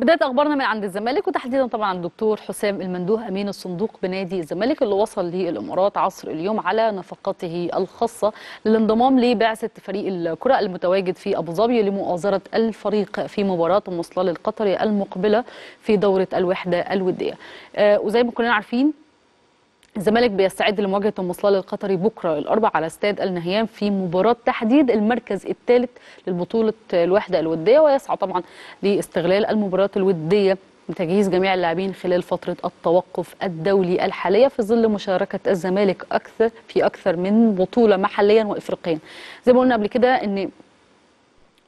بداية أخبارنا من عند الزمالك وتحديدا طبعا الدكتور حسام المندوه أمين الصندوق بنادي الزمالك اللي وصل للإمارات عصر اليوم على نفقته الخاصة للانضمام لبعثة فريق الكرة المتواجد في أبو ظبي لمؤازرة الفريق في مباراة المصلال القطري المقبلة في دورة الوحدة الودية. آه وزي ما كلنا عارفين الزمالك بيستعد لمواجهة المصلال القطري بكرة الاربع على استاد النهيان في مباراة تحديد المركز الثالث للبطولة الوحدة الودية ويسعى طبعا لاستغلال المباريات الودية لتجهيز جميع اللاعبين خلال فترة التوقف الدولي الحالية في ظل مشاركة الزمالك أكثر في أكثر من بطولة محليا وافريقيا. زي ما قلنا قبل كده إن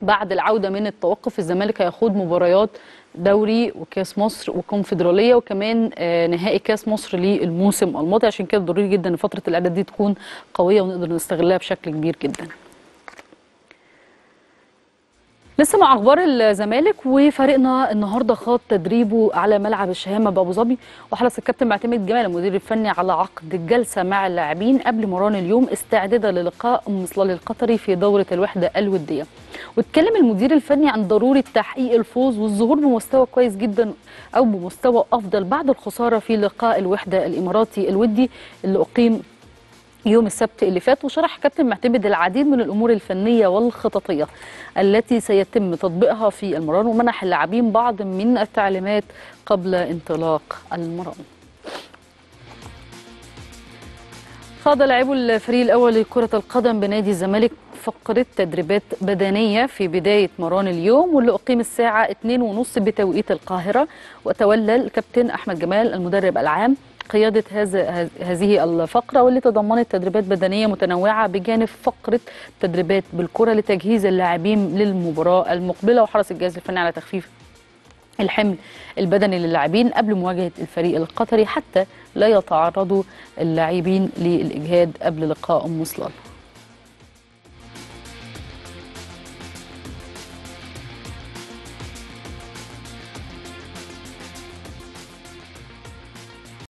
بعد العودة من التوقف الزمالك هيخوض مباريات دوري وكاس مصر وكونفدرالية وكمان آه نهائي كاس مصر للموسم الماضي عشان كده ضروري جدا إن فترة الإعداد دي تكون قوية ونقدر نستغلها بشكل كبير جدا. لسه مع أخبار الزمالك وفريقنا النهارده خاض تدريبه على ملعب الشهامة بأبو ظبي وحرص الكابتن معتمد جمال المدير الفني على عقد الجلسة مع اللاعبين قبل مران اليوم استعدادا للقاء ام مصلال القطري في دورة الوحدة الودية. واتكلم المدير الفني عن ضرورة تحقيق الفوز والظهور بمستوى كويس جدا أو بمستوى أفضل بعد الخسارة في لقاء الوحدة الإماراتي الودي اللي أقيم يوم السبت اللي فات وشرح كابتن معتمد العديد من الأمور الفنية والخططية التي سيتم تطبيقها في المران ومنح اللاعبين بعض من التعليمات قبل انطلاق المران. خاض لاعبو الفريق الأول لكرة القدم بنادي الزمالك فقرة تدريبات بدنية في بداية مران اليوم واللي أقيم الساعة 2:30 بتوقيت القاهرة. وتولى الكابتن أحمد جمال المدرب العام قيادة هذا هذه الفقرة واللي تضمنت تدريبات بدنية متنوعة بجانب فقرة تدريبات بالكرة لتجهيز اللاعبين للمباراة المقبلة. وحرص الجهاز الفني على تخفيف الحمل البدني للاعبين قبل مواجهة الفريق القطري حتى لا يتعرضوا اللاعبين للإجهاد قبل لقاء مصلال